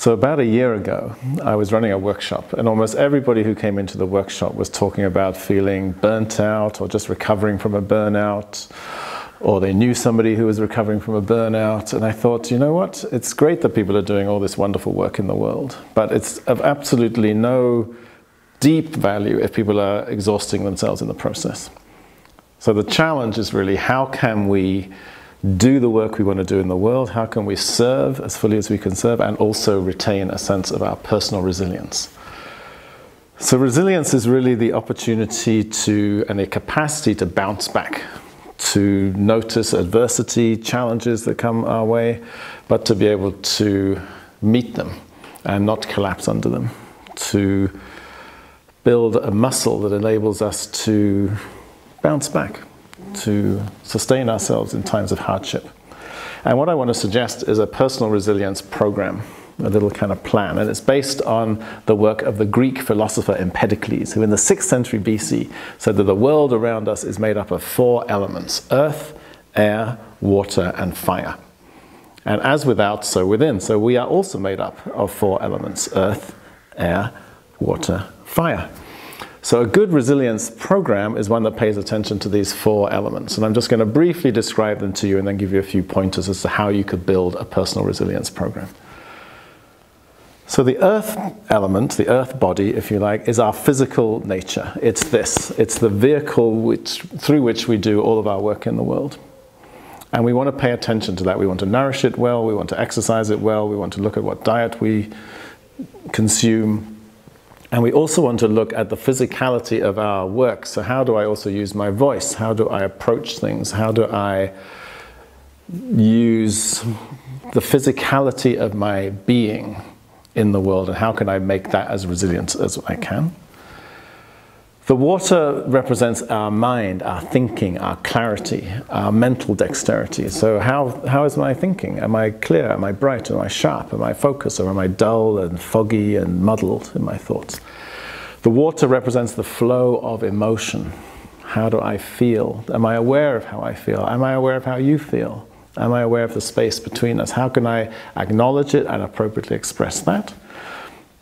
So, about a year ago, I was running a workshop, and almost everybody who came into the workshop was talking about feeling burnt out or just recovering from a burnout, or they knew somebody who was recovering from a burnout. And I thought, you know what? It's great that people are doing all this wonderful work in the world, but it's of absolutely no deep value if people are exhausting themselves in the process. So, the challenge is really how can we do the work we want to do in the world? How can we serve as fully as we can serve and also retain a sense of our personal resilience? So, resilience is really the opportunity to and a capacity to bounce back, to notice adversity, challenges that come our way, but to be able to meet them and not collapse under them, to build a muscle that enables us to bounce back to sustain ourselves in times of hardship. And what I want to suggest is a personal resilience program, a little kind of plan. And it's based on the work of the Greek philosopher Empedocles, who in the 6th century BC said that the world around us is made up of four elements earth, air, water, and fire. And as without, so within. So we are also made up of four elements earth, air, water, fire. So a good resilience program is one that pays attention to these four elements. And I'm just going to briefly describe them to you and then give you a few pointers as to how you could build a personal resilience program. So the earth element, the earth body, if you like, is our physical nature. It's this. It's the vehicle which, through which we do all of our work in the world. And we want to pay attention to that. We want to nourish it well, we want to exercise it well, we want to look at what diet we consume, and we also want to look at the physicality of our work. So, how do I also use my voice? How do I approach things? How do I use the physicality of my being in the world? And how can I make that as resilient as I can? The water represents our mind, our thinking, our clarity, our mental dexterity. So, how, how is my thinking? Am I clear? Am I bright? Am I sharp? Am I focused? Or am I dull and foggy and muddled in my thoughts? The water represents the flow of emotion. How do I feel? Am I aware of how I feel? Am I aware of how you feel? Am I aware of the space between us? How can I acknowledge it and appropriately express that?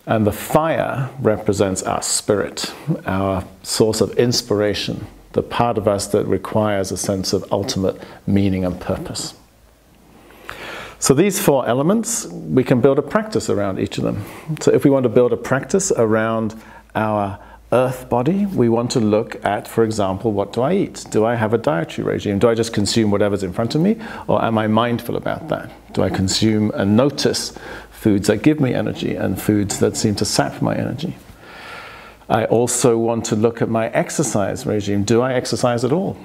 And the fire represents our spirit, our source of inspiration, the part of us that requires a sense of ultimate meaning and purpose. So, these four elements, we can build a practice around each of them. So, if we want to build a practice around our earth body, we want to look at, for example, what do I eat? Do I have a dietary regime? Do I just consume whatever's in front of me? Or am I mindful about that? Do I consume and notice foods that give me energy and foods that seem to sap my energy. I also want to look at my exercise regime. Do I exercise at all?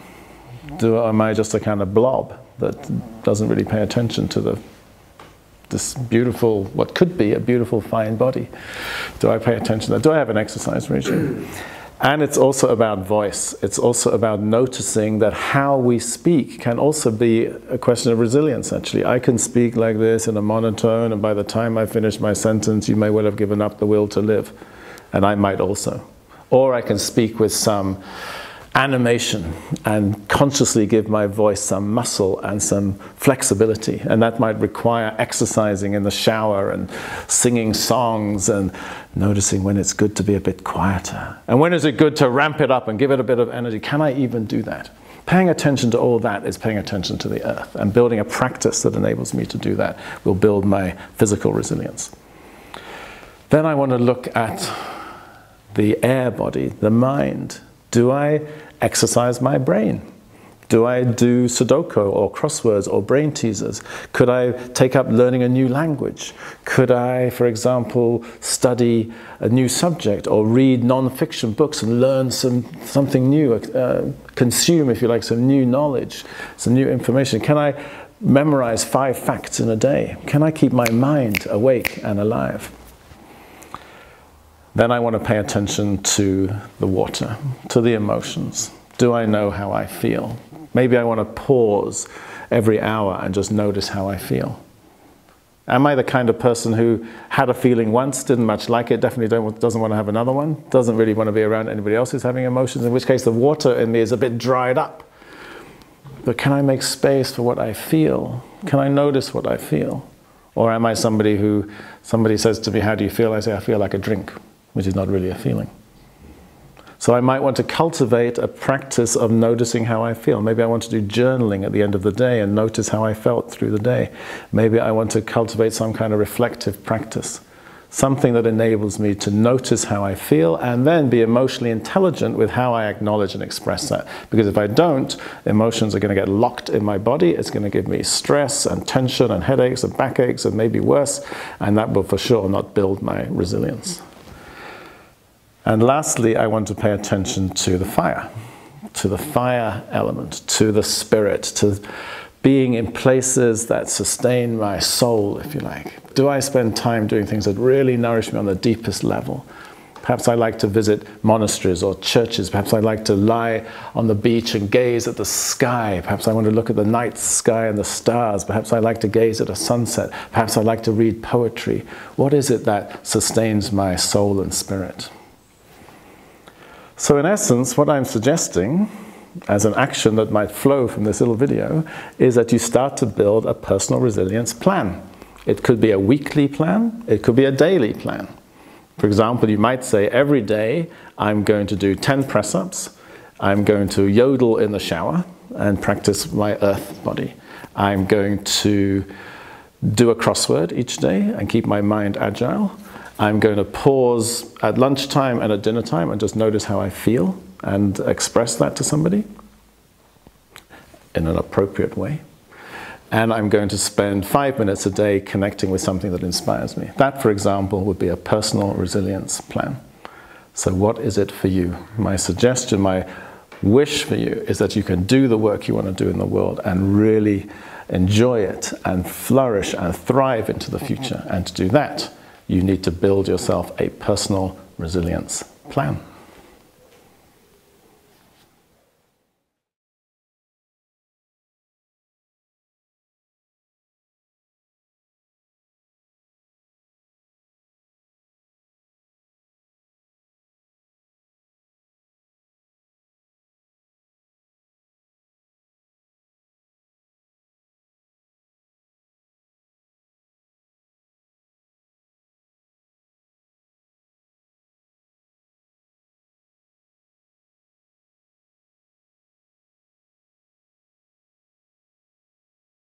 Do, am I just a kind of blob that doesn't really pay attention to the, this beautiful, what could be a beautiful, fine body? Do I pay attention to that? Do I have an exercise regime? And it's also about voice. It's also about noticing that how we speak can also be a question of resilience, actually. I can speak like this in a monotone, and by the time I finish my sentence, you may well have given up the will to live. And I might also. Or I can speak with some animation and consciously give my voice some muscle and some flexibility. And that might require exercising in the shower and singing songs and noticing when it's good to be a bit quieter. And when is it good to ramp it up and give it a bit of energy? Can I even do that? Paying attention to all that is paying attention to the earth. And building a practice that enables me to do that will build my physical resilience. Then I want to look at the air body, the mind. Do I exercise my brain? Do I do Sudoku or crosswords or brain teasers? Could I take up learning a new language? Could I, for example, study a new subject or read non-fiction books and learn some, something new, uh, consume, if you like, some new knowledge, some new information? Can I memorize five facts in a day? Can I keep my mind awake and alive? Then I want to pay attention to the water, to the emotions. Do I know how I feel? Maybe I want to pause every hour and just notice how I feel. Am I the kind of person who had a feeling once, didn't much like it, definitely doesn't want to have another one, doesn't really want to be around anybody else who's having emotions, in which case the water in me is a bit dried up. But can I make space for what I feel? Can I notice what I feel? Or am I somebody who, somebody says to me, How do you feel? I say, I feel like a drink, which is not really a feeling. So I might want to cultivate a practice of noticing how I feel. Maybe I want to do journaling at the end of the day and notice how I felt through the day. Maybe I want to cultivate some kind of reflective practice. Something that enables me to notice how I feel and then be emotionally intelligent with how I acknowledge and express that. Because if I don't, emotions are going to get locked in my body. It's going to give me stress and tension and headaches and backaches and maybe worse. And that will for sure not build my resilience. And lastly, I want to pay attention to the fire, to the fire element, to the spirit, to being in places that sustain my soul, if you like. Do I spend time doing things that really nourish me on the deepest level? Perhaps I like to visit monasteries or churches. Perhaps I like to lie on the beach and gaze at the sky. Perhaps I want to look at the night sky and the stars. Perhaps I like to gaze at a sunset. Perhaps I like to read poetry. What is it that sustains my soul and spirit? So, in essence, what I'm suggesting as an action that might flow from this little video is that you start to build a personal resilience plan. It could be a weekly plan, it could be a daily plan. For example, you might say every day I'm going to do 10 press ups, I'm going to yodel in the shower and practice my earth body. I'm going to do a crossword each day and keep my mind agile. I'm going to pause at lunchtime and at dinner time and just notice how I feel and express that to somebody in an appropriate way. And I'm going to spend five minutes a day connecting with something that inspires me. That, for example, would be a personal resilience plan. So, what is it for you? My suggestion, my wish for you is that you can do the work you want to do in the world and really enjoy it and flourish and thrive into the future. And to do that, you need to build yourself a personal resilience plan.